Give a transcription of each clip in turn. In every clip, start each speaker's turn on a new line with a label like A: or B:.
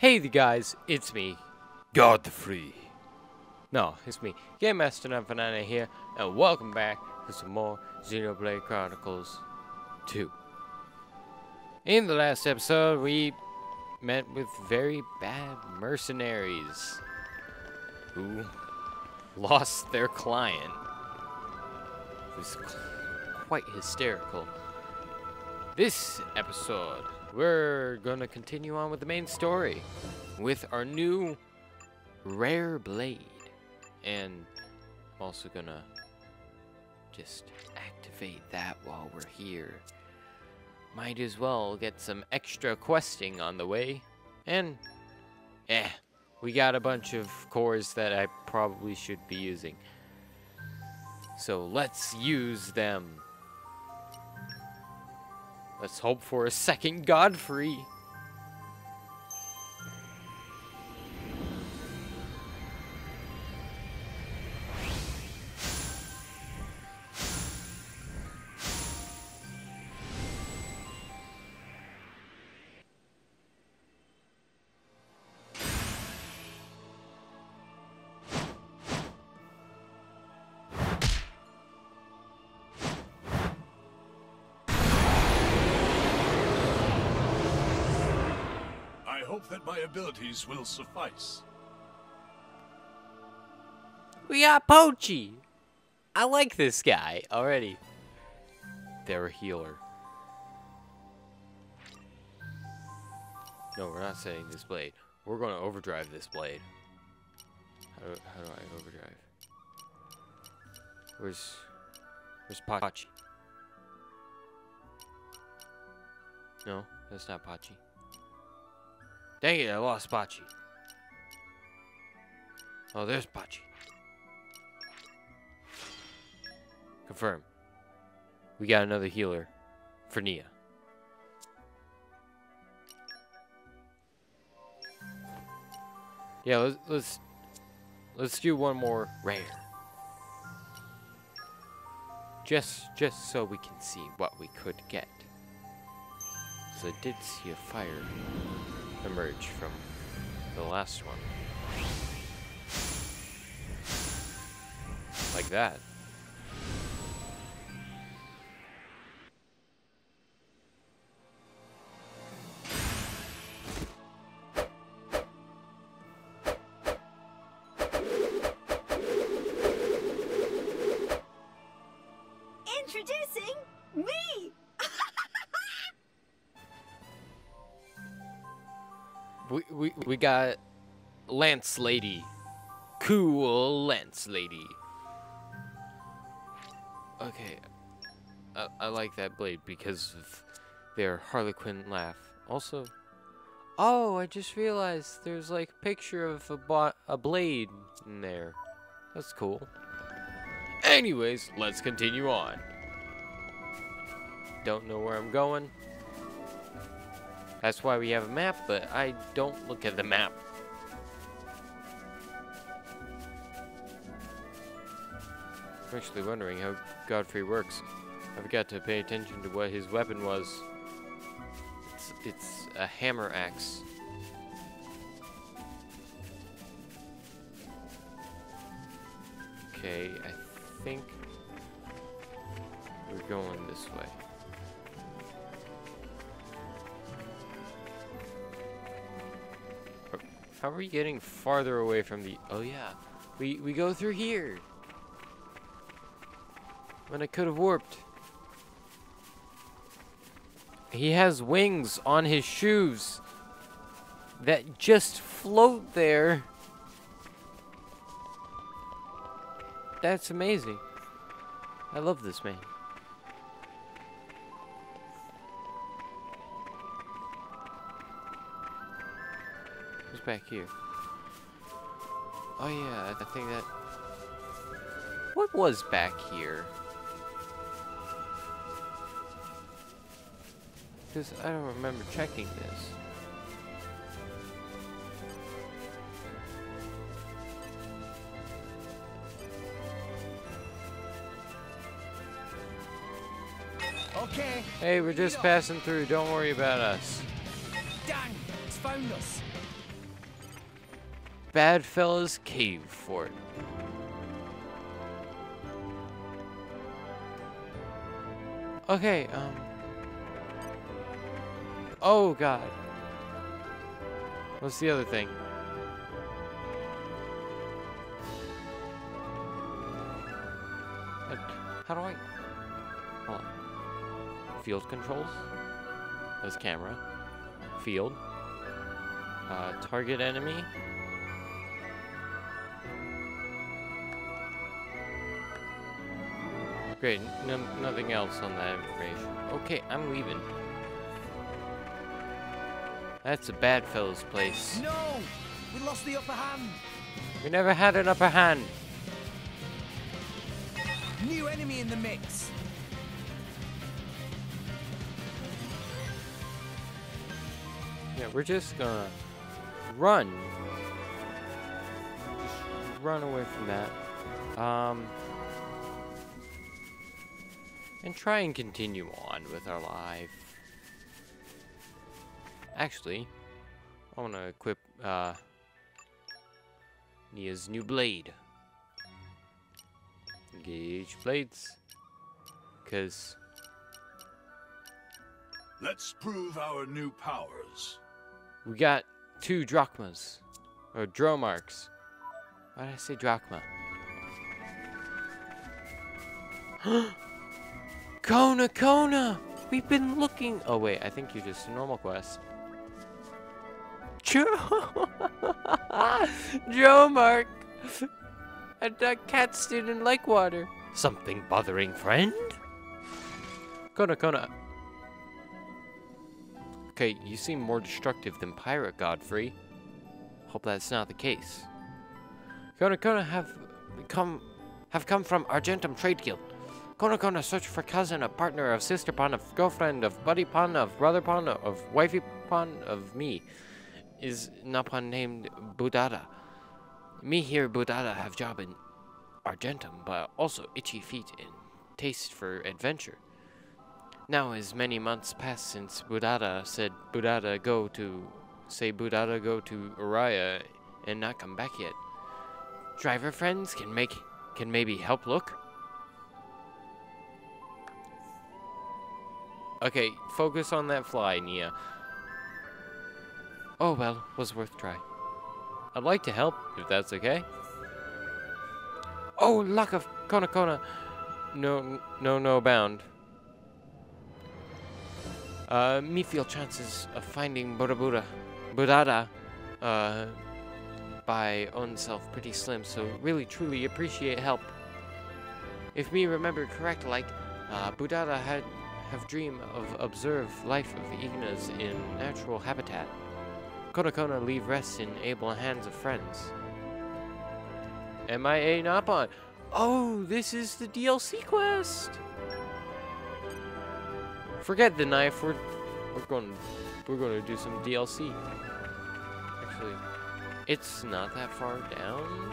A: Hey the guys, it's me, Godfrey. No, it's me, Game Master 959 here, and welcome back to some more Xenoblade Chronicles 2. In the last episode, we met with very bad mercenaries who lost their client. It was quite hysterical. This episode, we're gonna continue on with the main story with our new rare blade. And I'm also gonna just activate that while we're here. Might as well get some extra questing on the way. And, eh, we got a bunch of cores that I probably should be using. So let's use them. Let's hope for a second Godfrey.
B: That my abilities will suffice.
A: We got Pochi. I like this guy already. They're a healer. No, we're not setting this blade. We're going to overdrive this blade. How do, how do I overdrive? Where's Where's Pachi? No, that's not Pachi. Dang it, I lost Pachi. Oh, there's Pachi. Confirm. We got another healer for Nia. Yeah, let's let's let's do one more rare. Just just so we can see what we could get. So I did see a fire emerge from the last one. Like that. Got Lance Lady. Cool Lance Lady. Okay. I, I like that blade because of their Harlequin laugh. Also, oh, I just realized there's like a picture of a, a blade in there. That's cool. Anyways, let's continue on. Don't know where I'm going. That's why we have a map, but I don't look at the map. I'm actually wondering how Godfrey works. I forgot to pay attention to what his weapon was. It's, it's a hammer axe. Okay, I think we're going this way. How are we getting farther away from the... Oh, yeah. We, we go through here. When I could have warped. He has wings on his shoes that just float there. That's amazing. I love this man. Back here? Oh yeah, I think that... What was back here? Because I don't remember checking this.
C: Okay,
A: Hey, we're just passing through. Don't worry about us.
C: dang, it's found us.
A: Badfellas Cave Fort. Okay, um. Oh god. What's the other thing? Uh, How do I? Hold on. Field controls. There's camera. Field. Uh, target enemy. Great, no, nothing else on that information. Okay, I'm leaving. That's a bad fellow's place.
C: No! We lost the upper hand.
A: We never had an upper hand.
C: New enemy in the mix.
A: Yeah, we're just gonna run. Just run away from that. Um. And try and continue on with our life. Actually, I wanna equip, uh, Nia's new blade. Engage blades. Cause
B: Let's prove our new powers.
A: We got two drachmas. Or Dromarchs. Why did I say drachma? Kona, Kona! We've been looking. Oh, wait, I think you're just a normal quest. Joe! Joe Mark! A duck cat stood in lake water. Something bothering friend? Kona, Kona. Okay, you seem more destructive than Pirate Godfrey. Hope that's not the case. Kona Kona have come have come from Argentum Trade Guild. Kona Kona search for cousin, a partner, of sister pawn, of girlfriend, of buddy pawn, of brother pawn, of wifey pawn, of me. Is Nopon named Budada. Me here, Budada, have job in Argentum, but also itchy feet and taste for adventure. Now, as many months pass since Budada said Budada go to say Budada go to Uraya and not come back yet. Driver friends can make can maybe help look. Okay, focus on that fly, Nia. Oh well, was worth try. I'd like to help, if that's okay. Oh, luck of Kona Kona. No, no, no bound. Uh, me feel chances of finding Buddha Buddha, Buddhada, uh, by own self pretty slim, so really truly appreciate help. If me remember correct, like, uh, had have dream of observe life of Ignas in natural habitat. Kona Kona leave rest in able hands of friends. MIA Nopon. Oh, this is the DLC quest. Forget the knife. We're we're going we're going to do some DLC. Actually, it's not that far down.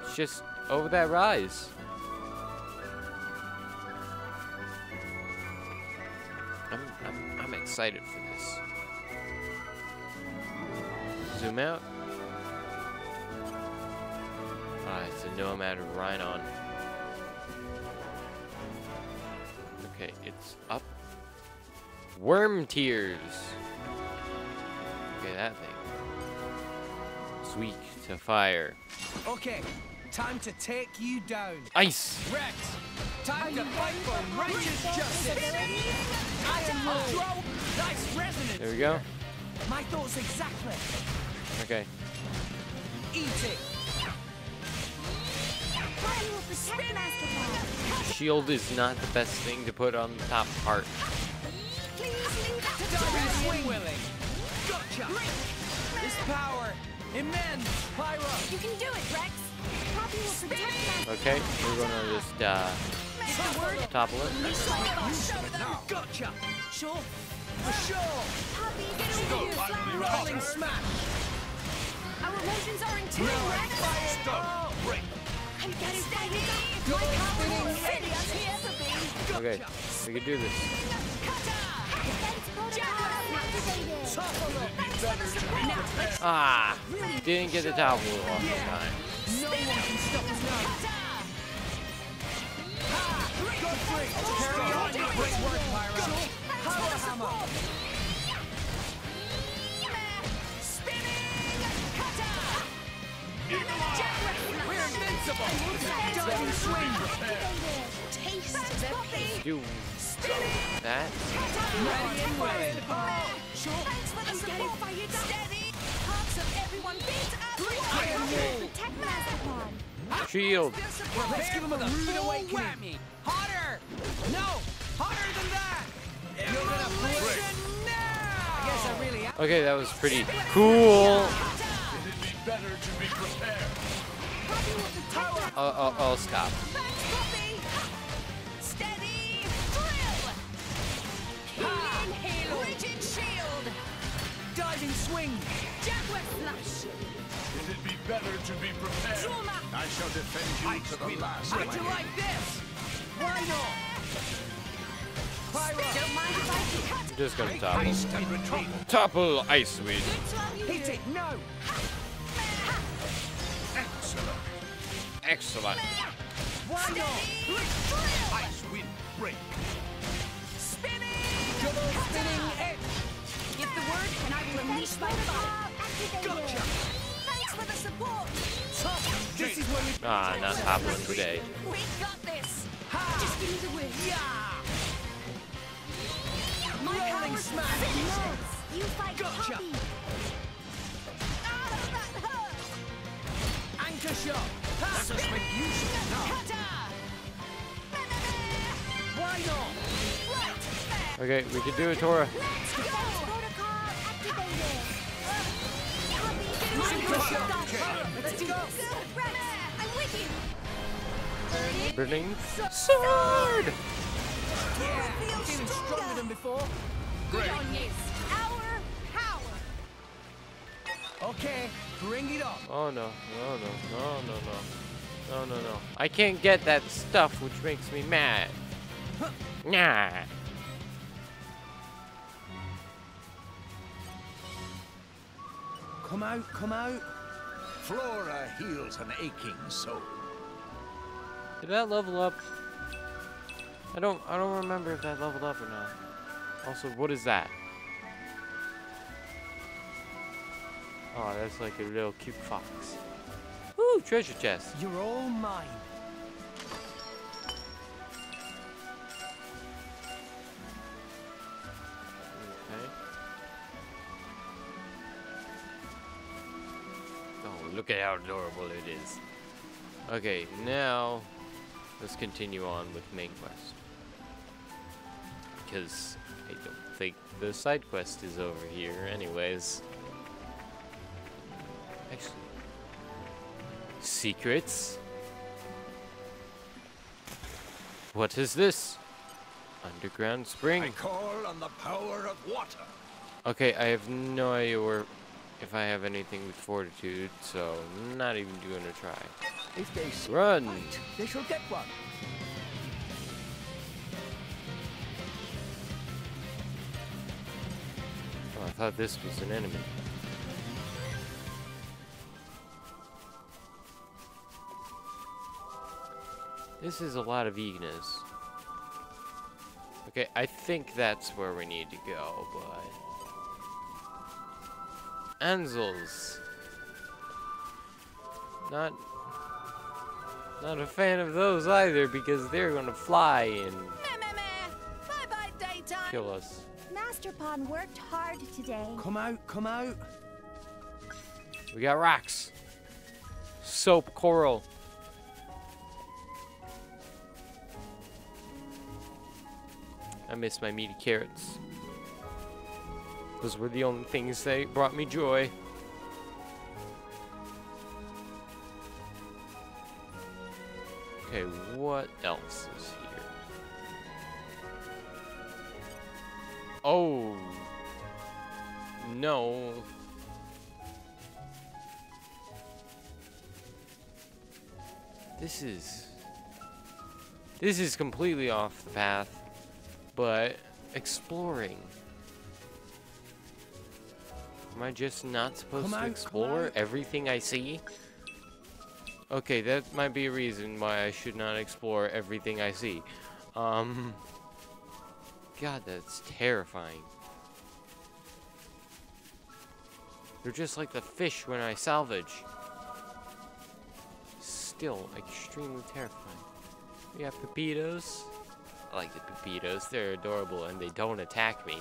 A: It's just over that rise. Excited for this. Zoom out. Ah, it's a nomad Rhinon. Okay, it's up. Worm tears. Okay, that thing. Sweet to fire.
C: Okay, time to take you down.
A: Ice.
C: Rex, time to fight for righteous justice. I am Nice resonance.
A: There we go.
C: My thoughts exactly.
A: Okay.
C: Eat it.
D: Fire will protect Master Ball.
A: Shield is not the best thing to put on the top part.
D: Please leave that to
C: Double
D: Ryan.
C: swing willing. Gotcha. This power, immense. Pyra.
D: You can do it, Rex. Poppi will protect Master
A: Okay, we're gonna just uh,
D: Master Word.
A: topple it.
C: Gotcha. Sure. For sure.
D: Poppi, get over here. Flower.
C: Rolling smash.
D: Our emotions are in tune, Rex.
C: Stop. Break.
D: I'm getting steady. My power will finish us here, the bee.
A: Okay, we can do this.
D: Defense protocol.
A: Ah, didn't get the towel off in time.
C: No one can stop us now. Godfrey, carry on. Great work, Pyra. Power hammer. We're invincible. Diving swing.
A: Do that.
C: Ready and willing.
D: Thanks for the support. Steady. Parts of everyone beat up.
C: Iron Wall.
D: Protect Masterpod.
A: Shield.
C: Let's give him a rude awakening. Hotter. No, hotter than that. You're gonna break. now. I guess I really am.
A: Okay, that was pretty cool.
B: It'd be better to be prepared.
D: Poppi will protect us.
A: I'll, I'll, I'll stop.
D: Thanks, Poppi. Steady. Drill. Healing Halo. Rigid shield.
C: Diving swing.
D: Jaguar flush.
B: It'd be better to be prepared.
D: Trauma.
B: I shall defend you to the last.
C: How'd you like this? Why not? Pyra.
D: Don't mind if I do.
A: I'm just gonna topple.
B: Haste.
A: Topple Ice Weed.
D: Good to have you
C: Hit it. No.
B: Excellent.
A: Excellent.
C: Why not?
B: Ice wind break.
D: Spinning.
C: Double spinning edge.
D: Give the word and I will unleash my fire. Gotcha. Thanks for the support.
C: Tough. This is where we.
A: Ah, not toppling today.
D: We got this.
C: Ha.
D: Just give me the word.
C: Yeah.
D: My
C: Rolling smash.
D: finishes. You fight
C: Gotcha.
D: Poppi. Ah, that hurt.
C: Anchor shot. Ha.
B: Let us make use of it.
D: Cutter.
C: Why not?
D: Right.
A: Okay, we can do it, Tora.
D: Let's go. Protocol activated.
A: Burning sword.
C: Yeah. Feeling stronger than before.
D: Good on you. Our power.
C: Okay. Bring it on.
A: Oh no, no, no, no, no, no. No, no, no. I can't get that stuff which makes me mad. Nah.
C: Come out. Come out.
B: Flora heals an aching soul.
A: Did that level up? I don't I don't remember if that leveled up or not. Also, what is that? Oh, that's like a little cute fox. Ooh, treasure chest.
C: You're all mine.
A: Look at how adorable it is. Okay, now let's continue on with main quest. Because I don't think the side quest is over here anyways. Actually. Secrets? What is this? Underground spring.
B: I call on the power of water.
A: Okay, I have no idea where, if I have anything with fortitude, so not even doing a try.
C: If they
A: Run!
C: fight, they shall get one.
A: Oh, I thought this was an enemy. This is a lot of eagerness. Okay, I think that's where we need to go, but... Ansel's. Not... Not a fan of those either, because they're gonna fly and
D: Meh, meh, meh. Bye-bye,
A: kill us.
D: Master Pawn worked hard today.
C: Come out. Come out.
A: We got rocks. Soap coral. I miss my meaty carrots. Those were the only things that brought me joy. Okay, what else is here? Oh. No. This is... This is completely off the path, but exploring. Am I just not supposed
C: Come
A: to
C: come
A: explore everything I see? Okay, that might be a reason why I should not explore everything I see. Um, God, that's terrifying. They're just like the fish when I salvage. Still extremely terrifying. We have pepitos. I like the pepitos. They're adorable and they don't attack me.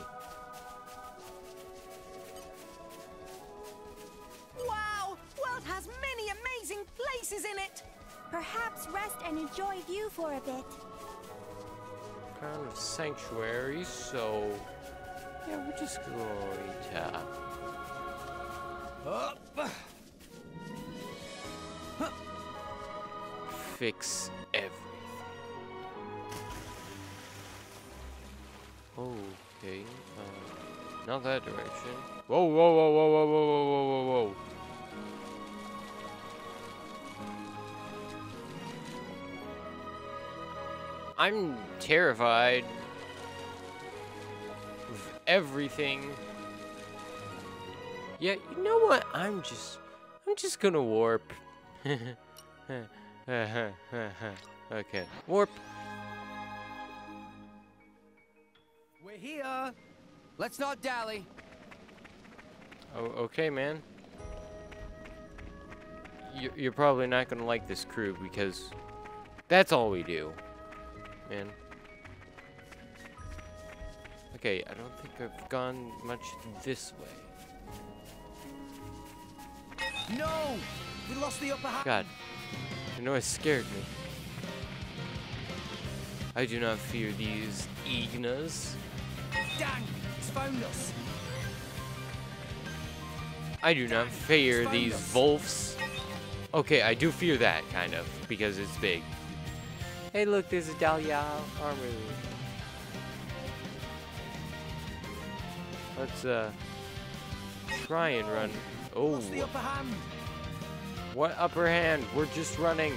D: Places in it!
E: Perhaps rest and enjoy view for a bit.
A: kind of sanctuary, so yeah, we're just going to
C: Up.
A: fix everything. Okay, uh, not that direction. Whoa, whoa, whoa, whoa, whoa, whoa, whoa, whoa, whoa, I'm terrified of everything. Yeah, you know what? I'm just, I'm just gonna warp. okay, warp.
C: We're here. Let's not dally.
A: Oh, okay, man. You're, you're probably not gonna like this crew because that's all we do, man. Okay, I don't think I've gone much this way.
C: No! We lost the upper hand.
A: God, the noise scared me. I do not fear these Ignas.
C: Dang! It's found us.
A: I do not fear these Wolves. Okay, I do fear that, kind of, because it's big. Hey, look, there's a Dahlia armor. Let's, uh, try and run. Oh,
C: Lost the upper hand.
A: what upper hand? We're just running.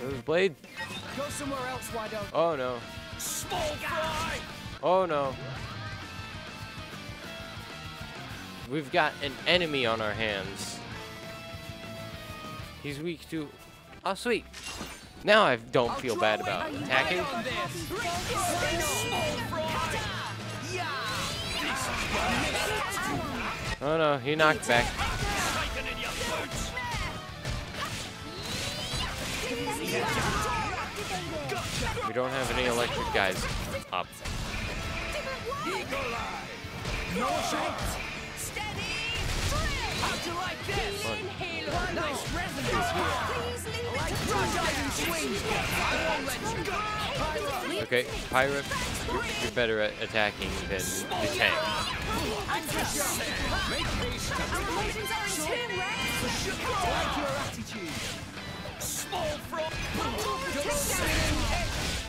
A: Those blade?
C: Go somewhere else, why don't
A: Oh no.
C: Small guy.
A: Oh no. We've got an enemy on our hands. He's weak too. Oh, sweet. Now I don't feel bad about attacking. Oh no, he knocked back. We don't have any electric guys up.
C: I won't.
A: Okay, pirate, you're, you're better at attacking than the tank.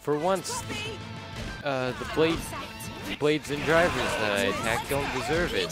A: For once, uh, the blade, blades and drivers that I attack don't deserve it.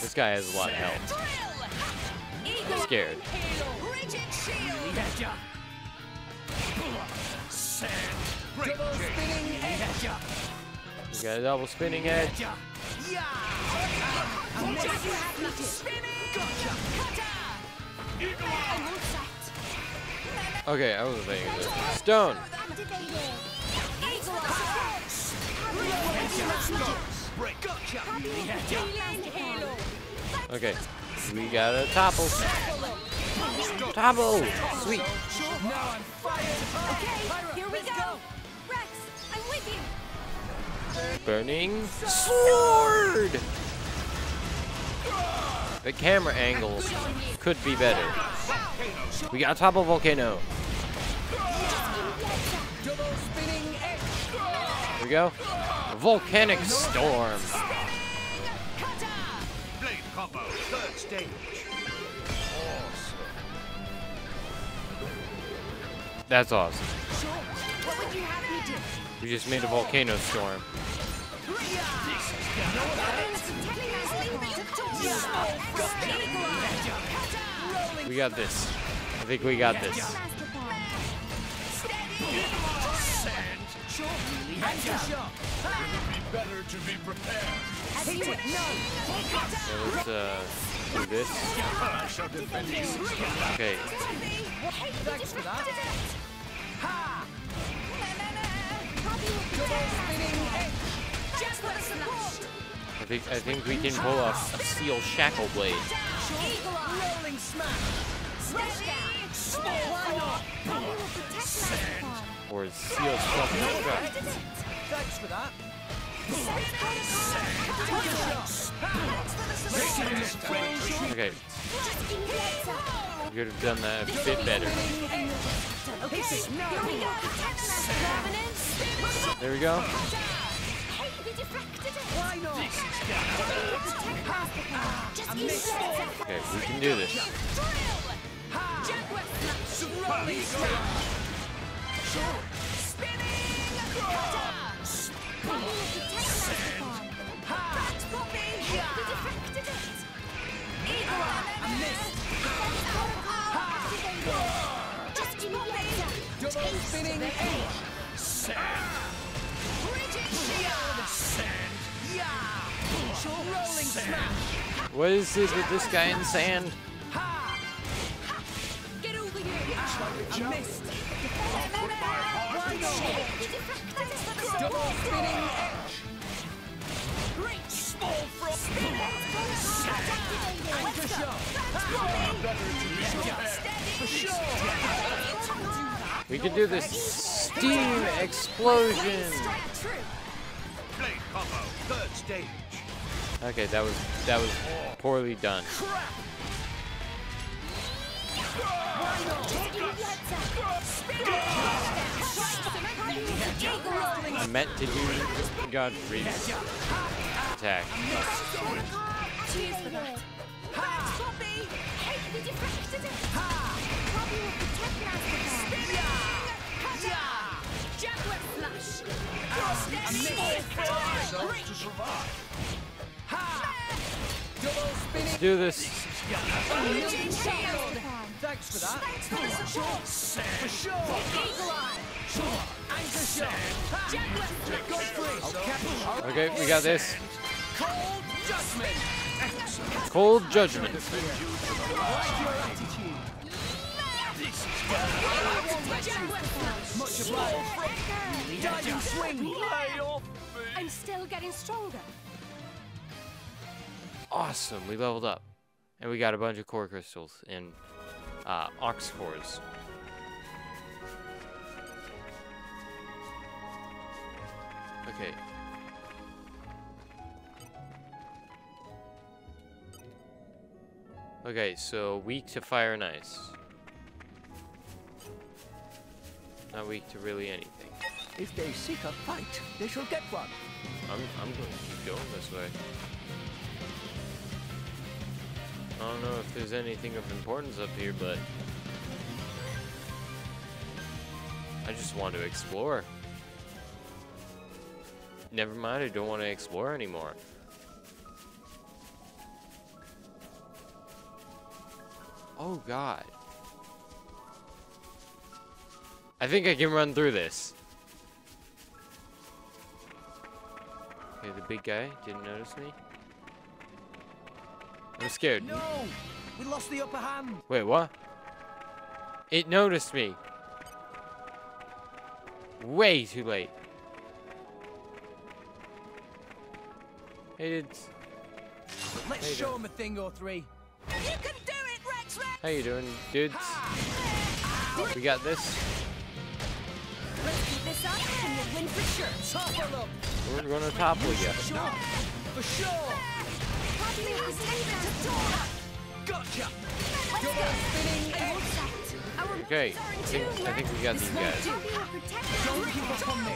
A: this guy has a lot of health. I'm scared.
C: Edge.
A: We got a double spinning head. Okay, I wasn't thinking this. Stone. Okay, we got a topple. Topple. Sweet.
C: Now I'm fired.
D: Here we go! Rex, I'm with you!
A: Burning sword. The camera angles could be better. We got a topple volcano. We we go. Volcanic storm.
B: Blade combo, third stage.
A: That's awesome.
D: What would you have me do?
A: We just made a volcano storm. We got this. I think we got this.
B: Be better to be prepared.
A: So let's uh, do this. Okay. I think I think we can pull off a steel shackle blade.
C: Rolling smash. Why not?
E: Protect Master
A: Or steel self destruct.
C: Thanks for that.
A: Okay, we could have done that a bit better.
D: Okay, here we go. Revenants.
A: There we go.
D: Hey, we deflected it.
C: Why not?
D: Just easy.
A: Okay, we can do this.
C: Rolling smash.
E: Bobby will protect Master
D: Just immediate.
C: Double spinning smash.
A: What is it with this guy in sand?
D: Get over here.
C: I missed.
A: We can do this steam explosion. Okay, that was that was poorly done. I meant to do Godfrey's attack.
E: Cheers for. Bobby! Hey, we deflected it! Bobby will protect Master
B: Yourself to survive.
C: Double spinning.
A: Let's do.
C: Thanks for that. For sure. Anchor shot. Go free. Okay.
A: Okay, we got this.
C: Cold judgment.
A: Cold judgment.
C: Like your attitude. Much obliged. Diving swing.
D: I'm still getting stronger.
A: Awesome, we leveled up. And we got a bunch of core crystals and uh, ox cores. Okay. Okay, so weak to fire and ice. Not weak to really anything.
C: If they seek a fight, they shall get one.
A: I'm, I'm going to keep going this way. I don't know if there's anything of importance up here, but I just want to explore. Never mind, I don't want to explore anymore. Oh god. I think I can run through this. Okay, the big guy didn't notice me. I'm scared.
C: No, we lost the upper hand.
A: Wait, what? It noticed me. Way too late. Hey, dudes.
C: Let's
A: Hey,
C: show him a thing or three.
D: You can do it, Rex Rex!
A: How you doing, dudes? We got this.
D: Let's keep this up and we'll win for sure.
C: Topple up.
A: We're gonna topple you.
C: Sure. For sure. Gotcha. Double spinning edge.
A: Okay, I think I think we got these guys.
C: Don't give up on me.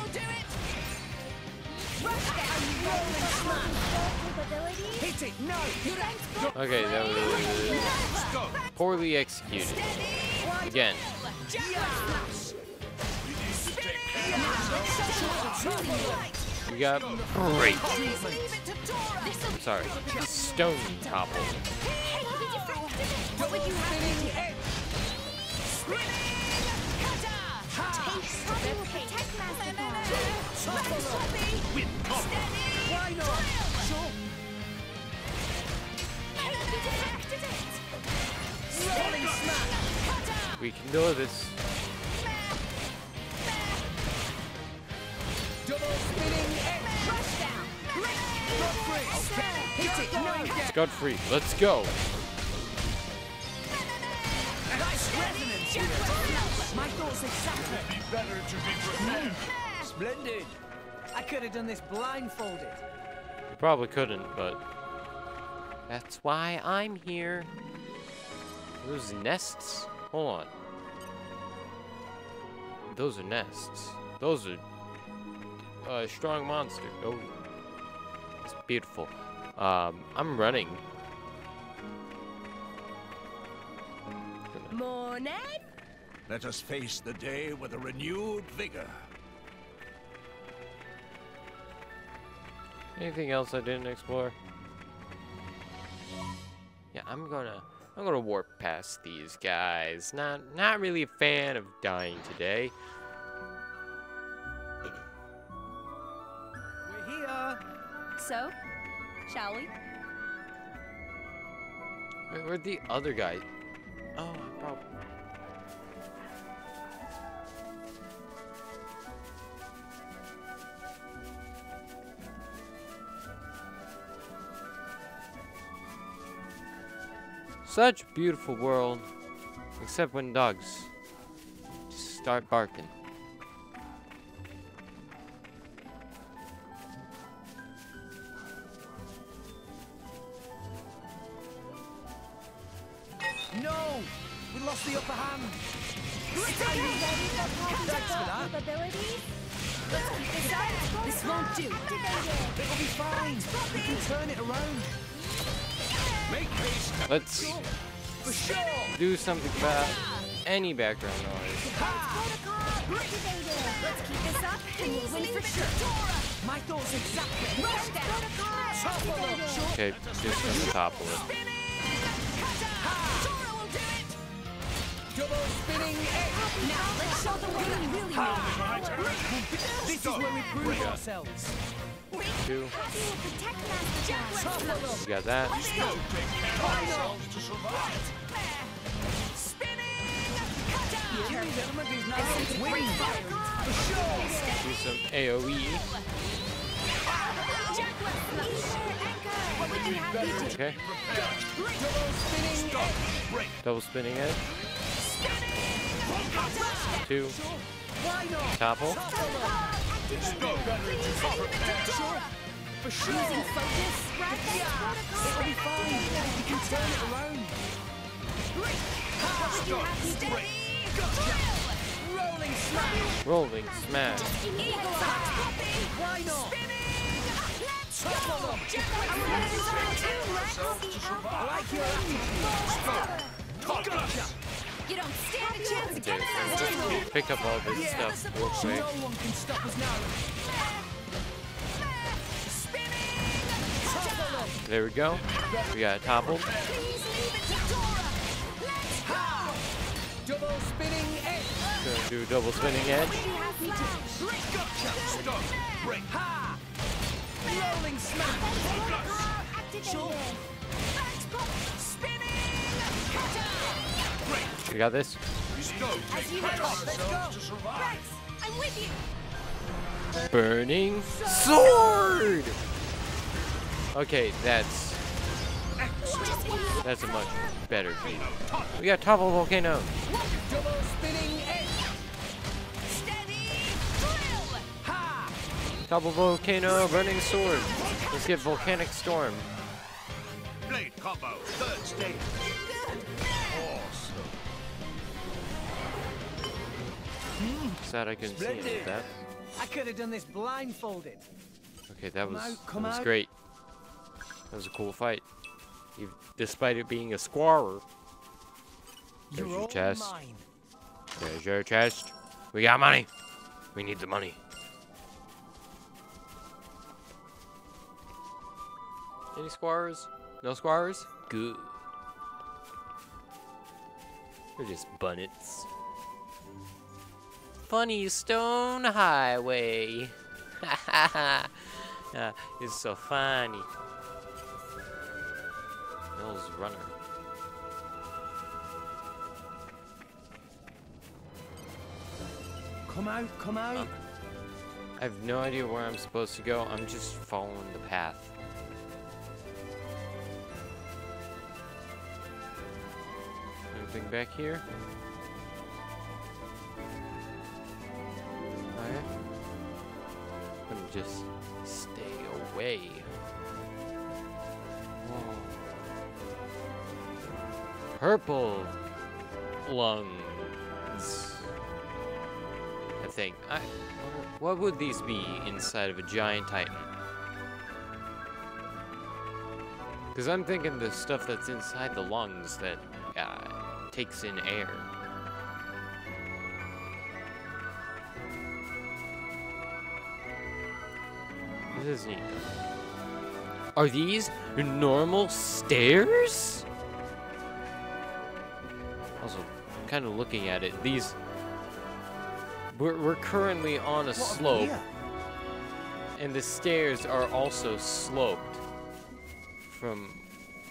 C: Hit it! No!
A: Okay, that was poorly executed. Again. We got great. I'm sorry. Stone topple.
E: What would you have
C: No!
A: Scud free. Let's go.
C: Nice resonance here! My thoughts exactly!
B: Be better to be prepared.
C: Splendid! I could have done this blindfolded.
A: You probably couldn't, but that's why I'm here. Those nests? Hold on. Those are nests. Those are uh, strong monster. Oh, it's beautiful. Um, I'm running.
D: Morning.
B: Let us face the day with a renewed vigor.
A: Anything else I didn't explore? Yeah, I'm gonna I'm gonna warp past these guys. Not not really a fan of dying today.
C: We're here!
D: So, shall we?
A: Wait, where'd the other guy? Oh, I probably. Such a beautiful world, except when dogs start barking.
C: We lost the upper hand!
E: Ready for
C: Thanks for that.
E: Let's keep this up.
D: This won't do.
C: It'll be fine! We can turn it around!
B: Make haste.
A: Let's
C: For sure!
A: do something about any background noise.
E: Let's keep this up and we'll win for sure.
C: My thoughts exactly!
A: Okay, just from the top of it.
D: Now let's show them what we really need.
C: This is where we prove ourselves!
A: Two.
E: Happy will protect Master Child.
A: You got that.
B: Ourselves to survive.
C: The element is now wing For sure!
A: Do some. AoE.
E: What would you have me do?
A: Okay.
C: Double spinning edge!
A: Two. Topple.
C: Rolling smash!
A: Rolling smash.
C: Why not? I like your attitude! Gotcha!
D: You don't stand a chance
A: Okay,
D: against
A: so
D: us.
A: let's pick up all this
C: Yeah.
A: stuff real quick.
C: No one can stop us now!
A: There we go. We got it toppled.
C: Double spinning edge!
A: Gonna do a double spinning edge.
B: Stop. Break.
C: Ha! Rolling smash!
A: We got this.
B: We
E: got you.
A: Burning sword. Okay, that's that's a much better. We got topple volcano.
C: Double
A: volcano, burning sword. Let's get volcanic storm.
B: Blade combo. Third stage.
A: Sad I couldn't see any of that.
C: I could have done this blindfolded.
A: Okay, that was
C: out,
A: that was
C: out.
A: great. That was a cool fight. Ev- despite it being a squarer. There's
C: You're
A: your chest.
C: mine.
A: There's your chest. We got money. We need the money. Any squirrers? No squirrers? Good. They're just bunnets. Funny Stone Highway. Ha ha ha. It's so funny. Mills Runner.
C: Come out, come out.
A: Um, I have no idea where I'm supposed to go. I'm just following the path. Anything back here? Just stay away. Whoa. Purple lungs. I think. I, what would these be inside of a giant titan? Because I'm thinking the stuff that's inside the lungs that uh, takes in air. This is neat. Are these normal stairs? Also, kind of looking at it, these we're, we're currently on a
C: What
A: slope, and the stairs are also sloped from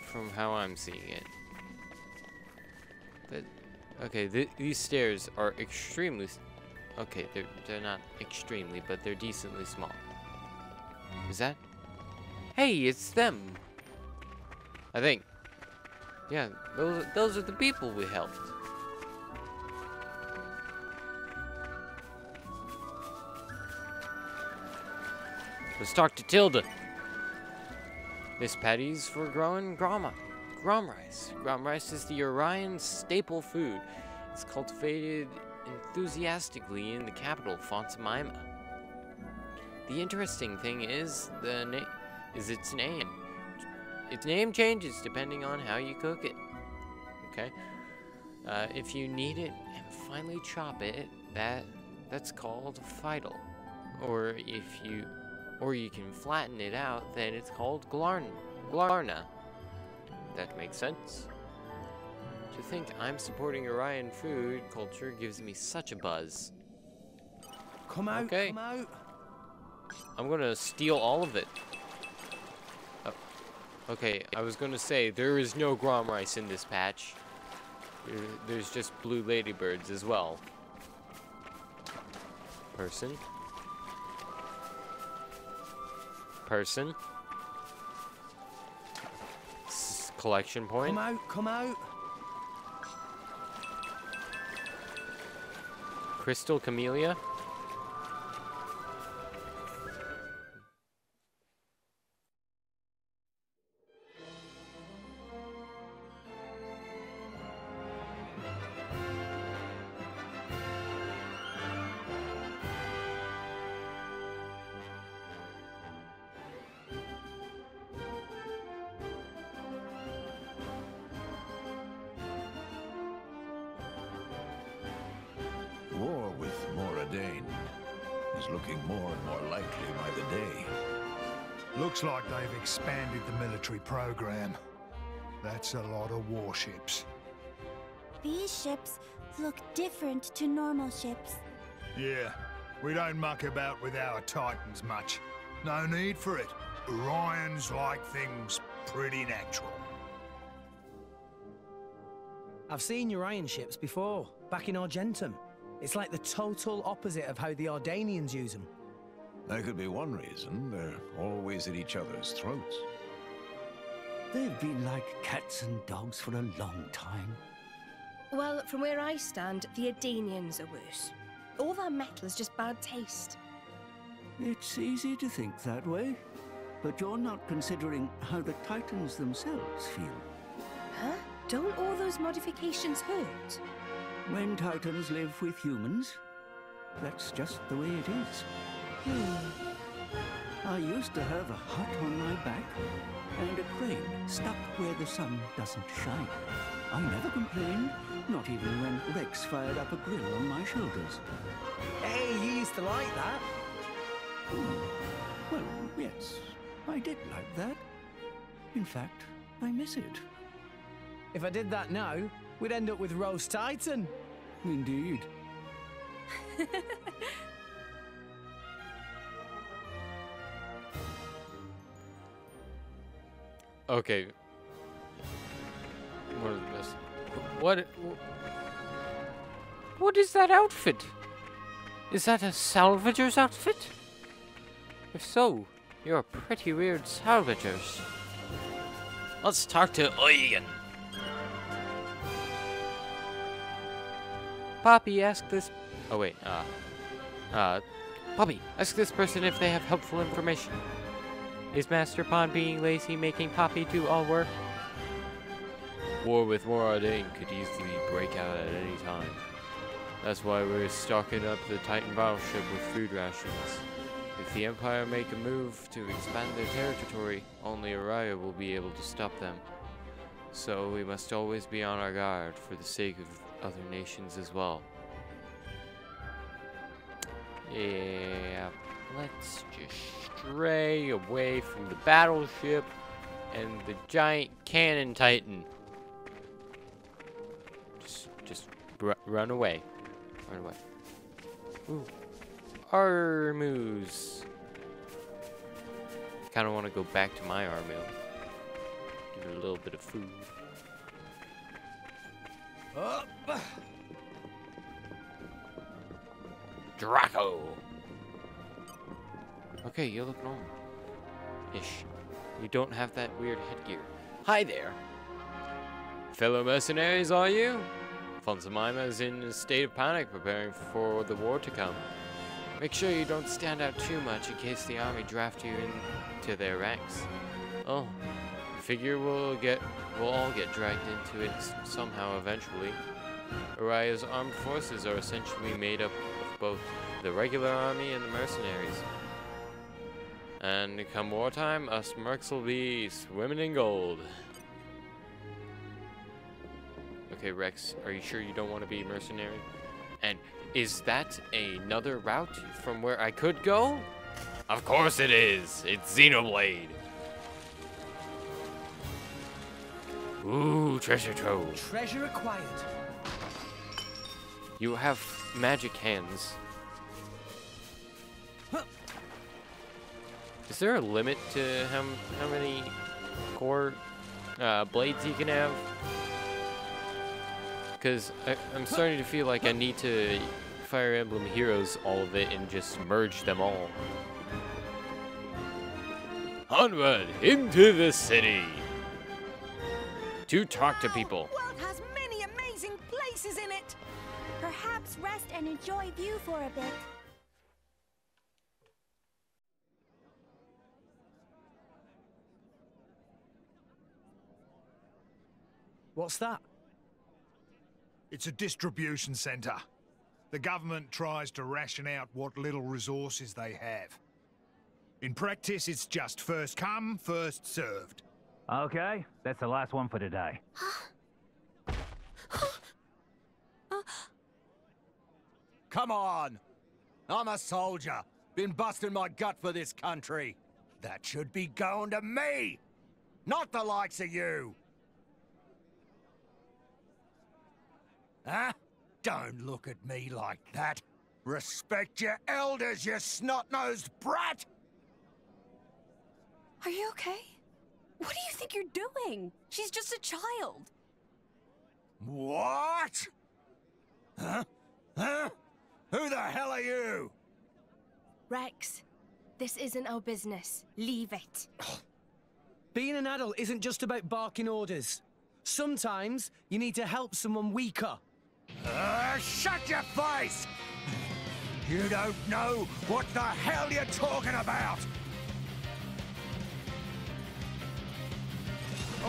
A: from how I'm seeing it. That okay, th these stairs are extremely okay. They're they're not extremely, but they're decently small. Is that? Hey, it's them. I think. Yeah, those those are the people we helped. Let's talk to Tilda. This patty's for growing grama. Grom rice. Grom rice is the Urayan staple food. It's cultivated enthusiastically in the capital, Fonsa Myma. The interesting thing is the is its name. Its name changes depending on how you cook it. Okay. Uh, if you knead it and finely chop it, that that's called fidel. Or if you, or you can flatten it out, then it's called glarn, glarna. That makes sense. To think I'm supporting Urayan food culture gives me such a buzz.
C: Come out,
A: Okay.
C: come out.
A: I'm gonna steal all of it. Oh, okay, I was gonna say there is no Grom rice in this patch. There, there's just blue ladybirds as well. Person. Person. S- collection point.
C: Come out, come out.
A: Crystal Camellia.
F: That's a lot of warships.
E: These ships look different to normal ships.
F: Yeah, we don't muck about with our Titans much. No need for it. Urayans like things pretty natural.
C: I've seen Urayan ships before, back in Argentum. It's like the total opposite of how the Ardainians use them.
B: That could be one reason. They're always at each other's throats.
G: They've been like cats and dogs for a long time.
D: Well, from where I stand, the Ardainians are worse. All their metal is just bad taste.
G: It's easy to think that way, but you're not considering how the Titans themselves feel.
D: Huh? Don't all those modifications hurt?
G: When Titans live with humans, that's just the way it is.
D: Hmm.
G: I used to have a hut on my back and a crane stuck where the sun doesn't shine. I never complained, not even when Rex fired up a grill on my shoulders.
C: Hey, you used to like that.
G: Hmm. Well, yes, I did like that. In fact, I miss it.
C: If I did that now, we'd end up with Roast Titan.
G: Indeed.
A: Okay. What is this? What? What is that outfit? Is that a salvager's outfit? If so, you're pretty weird salvagers. Let's talk to Eugen. Poppi, ask this. Oh wait, uh, uh, Poppi, ask this person if they have helpful information. Is Masterpon being lazy, making Poppi do all work? War with Mor Ardain could easily break out at any time. That's why we're stocking up the Titan battleship with food rations. If the Empire make a move to expand their territory, only Uraya will be able to stop them. So we must always be on our guard for the sake of other nations as well. Yeah, let's just stray away from the battleship and the giant cannon titan. Just, just run away. Run away. Ooh. Armus. Kind of want to go back to my Armu. Give it a little bit of food.
C: Up.
A: Draco. Okay, you look normal. Ish. You don't have that weird headgear. Hi there. Fellow mercenaries, are you? Fonsa Myma is in a state of panic preparing for the war to come. Make sure you don't stand out too much in case the army draft you into their ranks. Oh, figure we'll get we'll all get dragged into it somehow eventually. Uraya's armed forces are essentially made up of both the regular army and the mercenaries. And come wartime, us mercs will be swimming in gold. Okay, Rex, are you sure you don't want to be mercenary? And is that another route from where I could go? Of course it is. It's Xenoblade. Ooh, treasure trove.
C: Treasure acquired.
A: You have magic hands. Is there a limit to how, how many core uh, blades you can have? Because I'm starting to feel like I need to Fire Emblem Heroes all of it and just merge them all. Onward into the city to talk to people.
E: The world has many amazing places in it. Perhaps rest and enjoy view for a bit.
C: What's that?
F: It's a distribution centre. The government tries to ration out what little resources they have. In practice, it's just first come, first served.
H: Okay, that's the last one for today.
I: Come on! I'm a soldier. Been busting my gut for this country. That should be going to me! Not the likes of you! Huh? Don't look at me like that. Respect your elders, you snot-nosed brat!
D: Are you okay? What do you think you're doing? She's just a child.
I: What? Huh? Huh? Who the hell are you?
D: Rex, this isn't our business. Leave it.
C: Being an adult isn't just about barking orders. Sometimes you need to help someone weaker.
I: Uh, shut your face! You don't know what the hell you're talking about!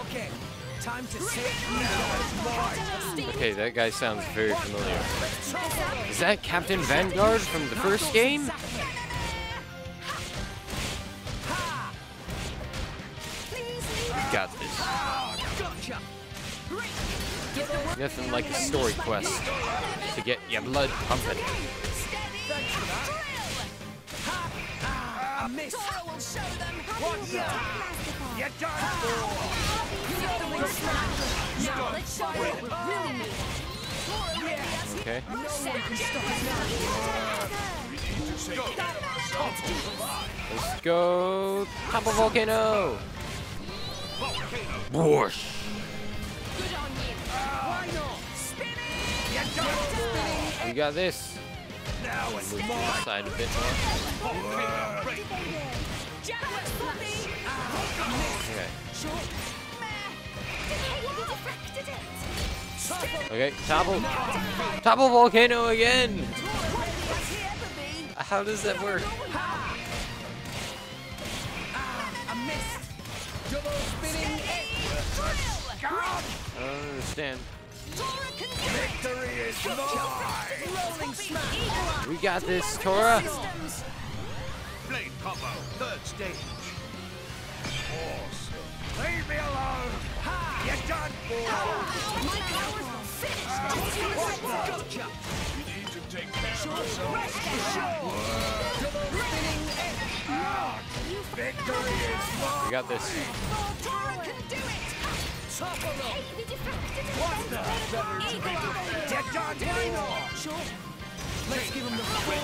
C: Okay, time to sit
A: Okay, that guy sounds very familiar. Is that Captain Vanguard from the first game? Nothing like a story quest to get your blood pumping.
C: Thanks for. that. Ha! I missed.
E: Tora will show them.
I: What You?
E: We
A: got this.
I: Now it's
A: Move
I: mine.
A: side a bit more. Okay.
E: Hey, you deflected it.
A: Okay. Topple. Topple volcano again.
E: Tora really has he ever been.
A: How does that work?
C: I missed. Double spinning egg.
A: I don't understand.
E: Tora can do it.
I: Victory is mine.
C: Rolling smack.
A: We got this, Tora.
E: Systems.
B: Blade combo, third stage.
I: Awesome. Leave me alone. You done for?
E: My powers are finished.
C: Ah, gotcha.
B: You need to take care of yourself.
C: Double spinning egg.
I: Victory is mine.
A: We got this.
E: Tora can do it.
I: You?
C: Sure. Let's give him the full.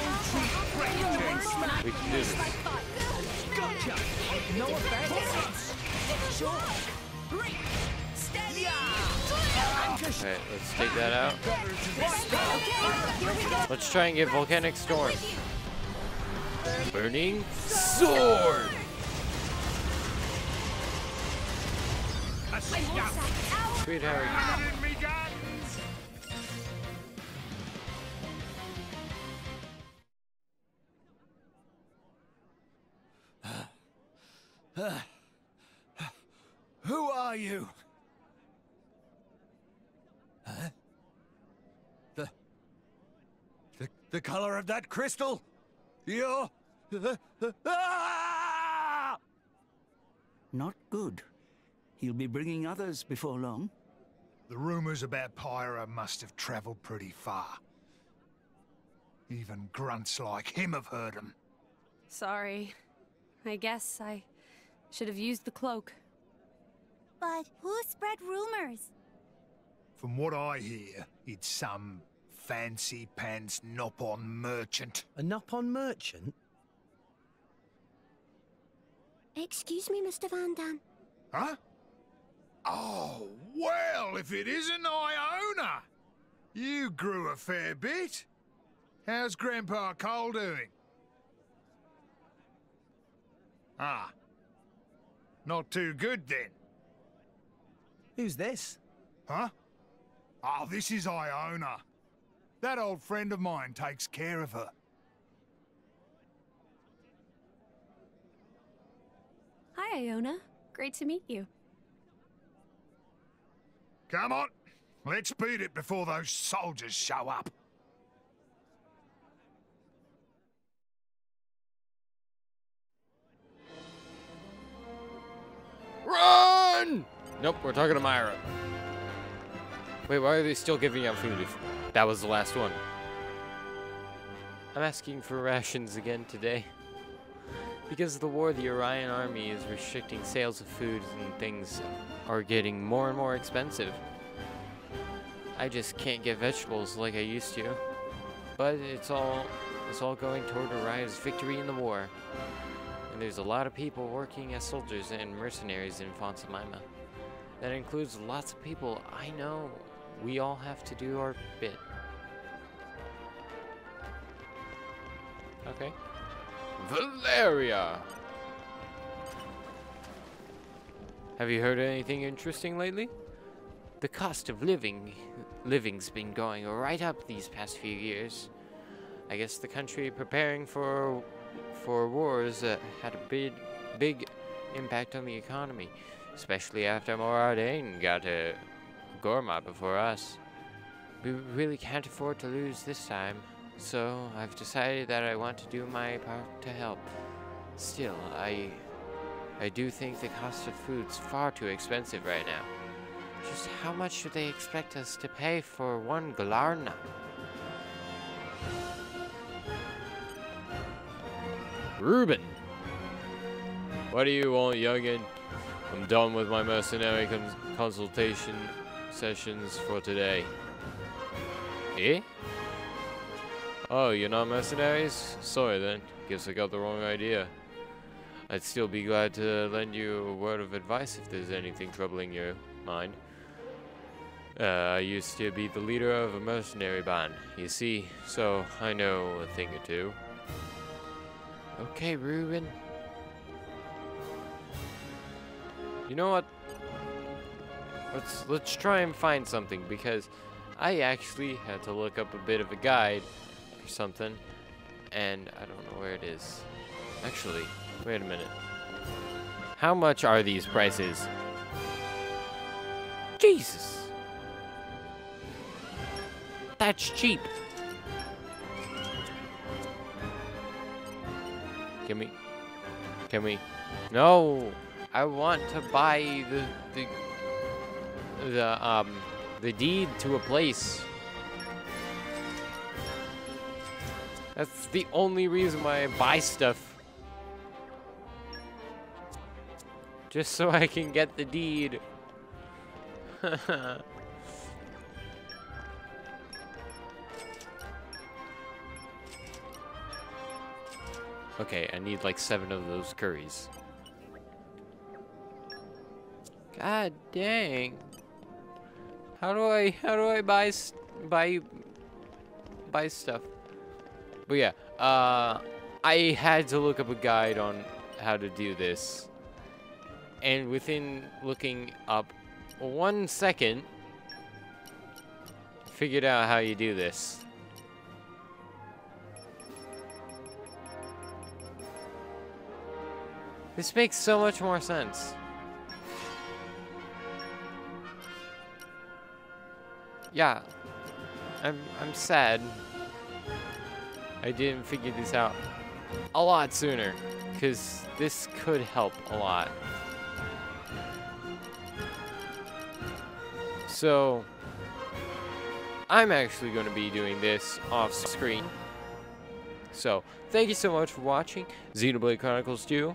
A: We can do this.
C: Gotcha. No offense. Sure.
E: Steady.
A: Okay, let's take that out. Let's try and get volcanic storm. Burning sword. Sweet Harry.
I: Who are you? Huh? The... The, the color of that crystal? You're... Ah!
G: Not good. He'll be bringing others before long.
F: The rumors about Pyra must have traveled pretty far. Even grunts like him have heard them.
J: Sorry. I guess I should have used the cloak.
E: But who spread rumors?
F: From what I hear, it's some fancy pants Nopon merchant.
K: A Nopon merchant?
E: Excuse me, Mr. Vandham.
F: Huh? Oh, well, if it isn't Iona! You grew a fair bit. How's Grandpa Cole doing? Ah. Not too good then.
K: Who's this?
F: Huh? Oh, this is Iona. That old friend of mine takes care of her.
J: Hi, Iona. Great to meet you.
F: Come on, let's beat it before those soldiers show up.
A: Run! Nope, we're talking to Myra. Wait, why are they still giving out food if that was the last one? I'm asking for rations again today. Because of the war, the Urayan army is restricting sales of food and things are getting more and more expensive. I just can't get vegetables like I used to. But it's all it's all going toward Uraya's victory in the war. And there's a lot of people working as soldiers and mercenaries in Fonsa Myma. That includes lots of people I know. We all have to do our bit. Okay. Valeria! Have you heard anything interesting lately? The cost of living living's been going right up these past few years. I guess the country preparing for for wars uh, had a big big impact on the economy, especially after Mor Ardain got a Gormott before us. We really can't afford to lose this time, so I've decided that I want to do my part to help. Still, I I do think the cost of food's far too expensive right now. Just how much do they expect us to pay for one Glarna? Reuben! What do you want, youngin? I'm done with my mercenary cons consultation sessions for today. Eh? Oh, you're not mercenaries? Sorry then. Guess I got the wrong idea. I'd still be glad to lend you a word of advice if there's anything troubling your mind. Uh, I used to be the leader of a mercenary band, you see, so I know a thing or two. Okay, Reuben. You know what? Let's let's try and find something because I actually had to look up a bit of a guide or something, and I don't know where it is. Actually, wait a minute. How much are these prices? Jesus. That's cheap. Can we? Can we? No. I want to buy the the the um the deed to a place. That's the only reason why I buy stuff. Just so I can get the deed. okay, I need like seven of those curries. God dang. How do I how do I buy buy buy stuff? But yeah, uh I had to look up a guide on how to do this. And within looking up one second figured out how you do this. This makes so much more sense. yeah, I'm I'm sad. I didn't figure this out a lot sooner, because this could help a lot. So, I'm actually going to be doing this off screen. So, thank you so much for watching Xenoblade Chronicles 2,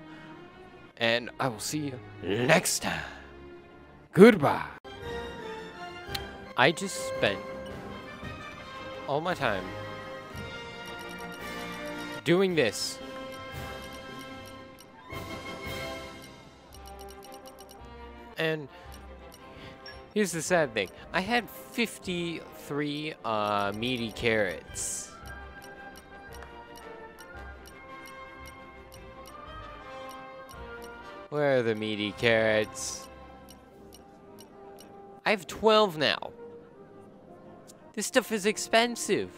A: and I will see you next time. Goodbye. I just spent all my time doing this. And here's the sad thing. I had 53 uh, meaty carrots. Where are the meaty carrots? I have 12 now. This stuff is expensive.